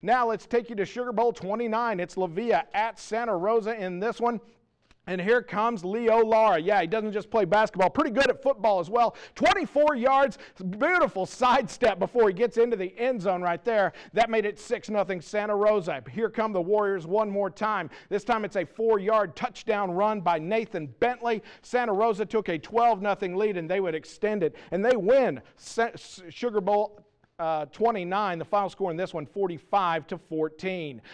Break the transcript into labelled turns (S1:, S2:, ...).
S1: Now let's take you to Sugar Bowl 29. It's La Villa at Santa Rosa in this one. And here comes Leo Lara. Yeah, he doesn't just play basketball, pretty good at football as well. 24 yards, beautiful sidestep before he gets into the end zone right there. That made it 6 0 Santa Rosa. Here come the Warriors one more time. This time it's a four yard touchdown run by Nathan Bentley. Santa Rosa took a 12 0 lead and they would extend it. And they win Sugar Bowl uh, 29. The final score in this one, 45 to 14.